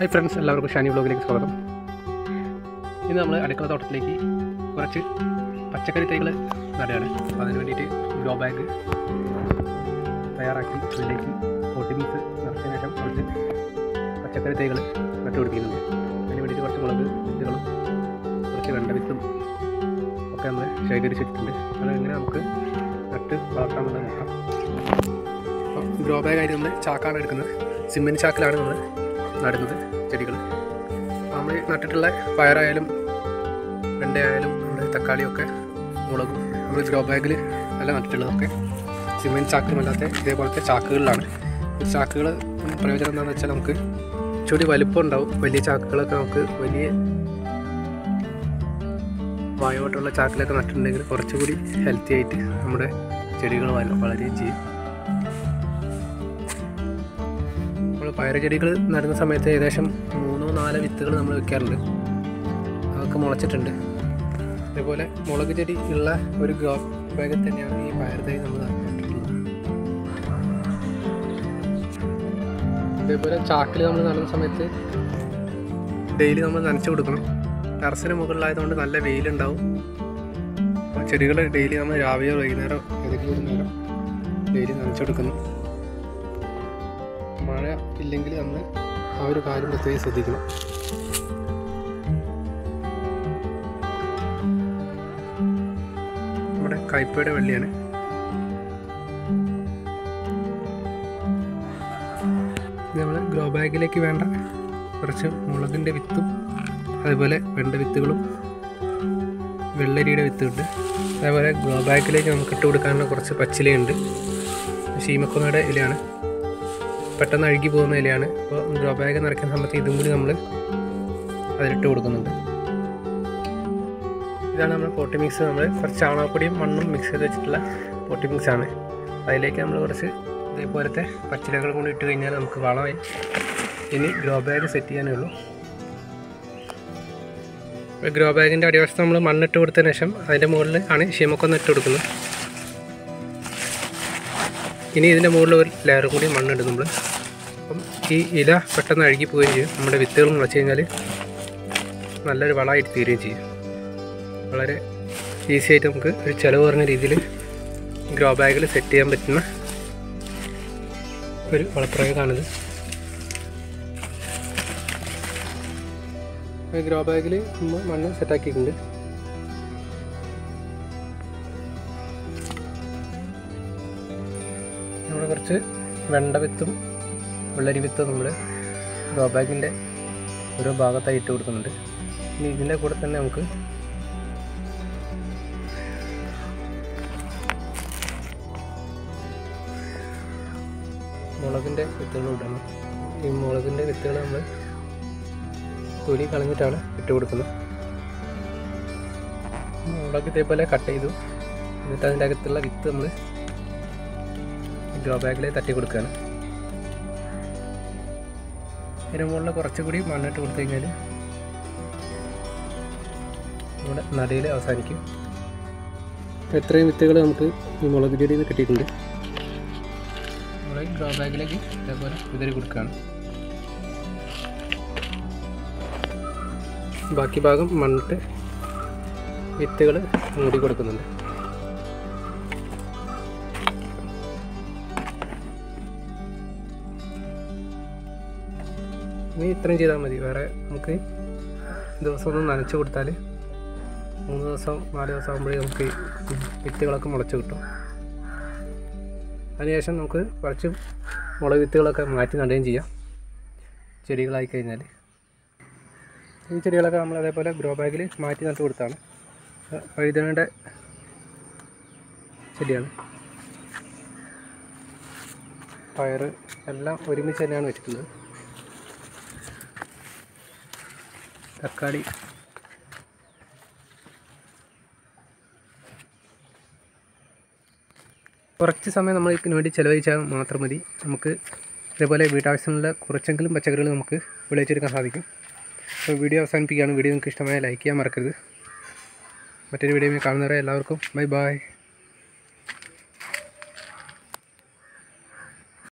Hi friends എല്ലാവർക്കും ഷാനി ബ്ലോഗിലേക്ക് സ്വാഗതം. ഇന്ന് നമ്മൾ അടുക്കള തോട്ടത്തിലേക്ക് കുറച്ച് പച്ചക്കറി തൈകൾ നടുകയാണ്. അപ്പോൾ അതിന് വേണ്ടിയിട്ട് ഗ്രോ ബാഗ് തയ്യാറാക്കി അതിലേക്ക് പോട്ടി നിറച്ച ശേഷം കുറച്ച് പച്ചക്കറി തൈകൾ നട്ടുപിടിപ്പിക്കുന്നുണ്ട് അതിന് വേണ്ടിയിട്ട് കുറച്ച് മുളക് വിത്തുകളും കുറച്ച് വെണ്ട വിത്തും ഒക്കെ നമ്മൾ ശേഖരിച്ച് വെച്ചിട്ടുണ്ട്. അതെങ്ങനെ നമുക്ക് നട്ട് വളർത്താമെന്ന് നോക്കാം. അപ്പോൾ ഗ്രോ ബാഗായിട്ട് നമ്മൾ ചാക്കാണ് എടുക്കുന്നത്. സിമെന്റ് ചാക്കിലാണ് നമ്മൾ നടുന്നത് ചെടികൾ നമ്മൾ നട്ടിട്ടുള്ള പയറായാലും വെണ്ടയായാലും നമ്മുടെ തക്കാളിയൊക്കെ മുളകും നമ്മൾ ഗ്രോ ബാഗിൽ അല്ല നട്ടിട്ടുള്ളതൊക്കെ. സിമെന്റ് ചാക്കുമല്ലാത്ത ഇതേപോലത്തെ ചാക്കുകളിലാണ്. ചാക്കുകൾ പ്രയോജനം എന്താണെന്ന് വെച്ചാൽ നമുക്ക് ചെടി വലിപ്പം ഉണ്ടാവും വലിയ ചാക്കുകളൊക്കെ നമുക്ക് വലിയ വായോട്ടുള്ള ചാക്കിലൊക്കെ നട്ടിട്ടുണ്ടെങ്കിൽ കുറച്ചുകൂടി ഹെൽത്തി ആയിട്ട് നമ്മുടെ ചെടികൾ വള- വളരുകയും ചെയ്യും. നമ്മൾ പയറ് ചെടികൾ നടുന്ന സമയത്ത് ഏകദേശം മൂന്നോ നാലോ വിത്തുകൾ നമ്മൾ വെക്കാറുണ്ട്. അതൊക്കെ മുളച്ചിട്ടുണ്ട്. അതേപോലെ മുളക് ചെടി ഉള്ള ഒരു ഗ്രോ ബാഗിൽ തന്നെയാണ് ഈ പയർ തൈ നമ്മൾ നട്ടിട്ടുള്ളത് അതേപോലെ ചാക്കിൽ നമ്മൾ നടുന്ന സമയത്ത് ഡെയിലി നമ്മൾ നനച്ചു കൊടുക്കണം. ടെറസിന് മുകളിലായതുകൊണ്ട് നല്ല വെയിലുണ്ടാവും. ചെടികൾ ഡെയിലി നമ്മൾ രാവിലെയോ വൈകുന്നേരം ഏതെങ്കിലും ഒരു നേരം ഡെയിലി നനച്ചു കൊടുക്കുന്നു മഴ ഇല്ലെങ്കിൽ നമ്മൾ ആ ഒരു കാര്യം പ്രത്യേകം ശ്രദ്ധിക്കണം. നമ്മുടെ കയ്പയുടെ വെള്ളിയാണ്. നമ്മൾ ഗ്രോ ബാഗിലേക്ക് വേണ്ട കുറച്ച് മുളകിന്റെ വിത്തും അതുപോലെ വെണ്ട വിത്തുകളും വെള്ളരിയുടെ വിത്തുണ്ട്. അതേപോലെ ഗ്രോ ബാഗിലേക്ക് നമുക്ക് ഇട്ട് കൊടുക്കാനുള്ള കുറച്ച് പച്ചിലയുണ്ട്. ശീമക്കൊന്നയുടെ ഇലയാണ്. പെട്ടെന്ന് അഴുകി പോകുന്ന ഇലയാണ്. അപ്പോൾ ഗ്രോ ബാഗ് നിറയ്ക്കുന്ന സമയത്ത് ഇതും കൂടി നമ്മൾ അതിലിട്ട് കൊടുക്കുന്നുണ്ട്. ഇതാണ് നമ്മൾ പോട്ടി മിക്സ് നമ്മൾ കുറച്ച് ചാണകപ്പൊടിയും മണ്ണും മിക്സ് ചെയ്ത് വെച്ചിട്ടുള്ള പോട്ടി മിക്സ് ആണ്. അതിലേക്ക് നമ്മൾ കുറച്ച് ഇതേപോലത്തെ പച്ചിലകൾ കൊണ്ട് ഇട്ട് കഴിഞ്ഞാൽ നമുക്ക് വളമായി. ഇനി ഗ്രോ ബാഗ് സെറ്റ് ചെയ്യാനേ ഉള്ളൂ. ഗ്രോ ബാഗിന്റെ അടിവശത്ത് നമ്മൾ മണ്ണിട്ട് കൊടുത്തതിന് ശേഷം അതിന്റെ മുകളിൽ ആണ് ശീമക്കൊന്ന് ഇട്ട് കൊടുക്കുന്നത്. ഇനി ഇതിന്റെ മുകളിൽ ഒരു ലെയർ കൂടി മണ്ണിടും നമ്മൾ അപ്പം ഈ ഇല പെട്ടെന്ന് അഴുകി പോവുകയും ചെയ്യും. നമ്മുടെ വിത്തുകൾ മുളച്ച് കഴിഞ്ഞാൽ നല്ലൊരു വളമായിട്ട് തീരുകയും ചെയ്യും. വളരെ ഈസി ആയിട്ട് നമുക്ക് ഒരു ചിലവ് കുറഞ്ഞ രീതിയിൽ ഗ്രോ ബാഗിൽ സെറ്റ് ചെയ്യാൻ പറ്റുന്ന ഒരു വളപ്രയോഗമാണിത്. ഗ്രോ ബാഗിൽ മണ്ണ് സെറ്റാക്കിയിട്ടുണ്ട് കുറച്ച് വെണ്ട വിത്തും വെള്ളരി വിത്തും നമ്മൾ ഗ്രോ ബാഗിന്റെ ഓരോ ഭാഗത്തായി ഇട്ട് കൊടുക്കുന്നുണ്ട്. ഇനി ഇതിന്റെ കൂടെ തന്നെ നമുക്ക് മുളകിന്റെ വിത്തുകൾ ഇടണം. ഈ മുളകിന്റെ വിത്തുകൾ നമ്മൾ തൊലി കളഞ്ഞിട്ടാണ് ഇട്ട് കൊടുക്കുന്നത്. മുളക് ഇതേപോലെ കട്ട് ചെയ്തു. എന്നിട്ട് അതിന്റെ അകത്തുള്ള വിത്ത് നമ്മൾ ഗ്രോ ബാഗിൽ തട്ടി കൊടുക്കുകയാണ് ഇതിന് മുകളിൽ കുറച്ചുകൂടി മണ്ണിട്ട് കൊടുത്തു കഴിഞ്ഞാൽ നമ്മുടെ നടയിൽ അവസാനിക്കും. എത്രയും വിത്തുകൾ നമുക്ക് ഈ മുളക് ചെടിയിൽ നിന്ന് കിട്ടിയിട്ടുണ്ട്. നമ്മൾ ഗ്രോ ബാഗിലേക്ക് ഇതേപോലെ വിതറി കൊടുക്കുകയാണ് ബാക്കി ഭാഗം മണ്ണിട്ട് വിത്തുകൾ മൂടി കൊടുക്കുന്നുണ്ട്. ഇനി ഇത്രയും ചെയ്താൽ മതി. വേറെ നമുക്ക് ദിവസം ഒന്ന് നനച്ച് കൊടുത്താൽ മൂന്ന് ദിവസം നാല് ദിവസം ആകുമ്പോഴേ നമുക്ക് വിത്തുകളൊക്കെ മുളച്ച് കിട്ടും. അതിനുശേഷം നമുക്ക് കുറച്ച് മുളക് വിത്തുകളൊക്കെ മാറ്റി നടുകയും ചെയ്യാം. ചെടികളായി കഴിഞ്ഞാൽ ഈ ചെടികളൊക്കെ നമ്മൾ അതേപോലെ ഗ്രോ ബാഗിൽ മാറ്റി നട്ട് കൊടുത്താണ്. വഴുതനയുടെ ചെടിയാണ്. പയർ എല്ലാം ഒരുമിച്ച് തന്നെയാണ് വെച്ചിട്ടുള്ളത്. തക്കാളി. കുറച്ച് സമയം നമ്മൾ ഇതിന് വേണ്ടി ചിലവഴിച്ചാൽ മാത്രം മതി. നമുക്ക് ഇതേപോലെ വീട്ടാവശ്യമുള്ള കുറച്ചെങ്കിലും പച്ചക്കറികൾ നമുക്ക് വിളയിച്ചെടുക്കാൻ സാധിക്കും. അപ്പോൾ വീഡിയോ അവസാനിപ്പിക്കുകയാണ്. വീഡിയോ നിങ്ങൾക്ക് ഇഷ്ടമായ ലൈക്ക് ചെയ്യാൻ മറക്കരുത്. മറ്റൊരു വീഡിയോ കാണുന്നവരെ എല്ലാവർക്കും ബൈ ബൈ.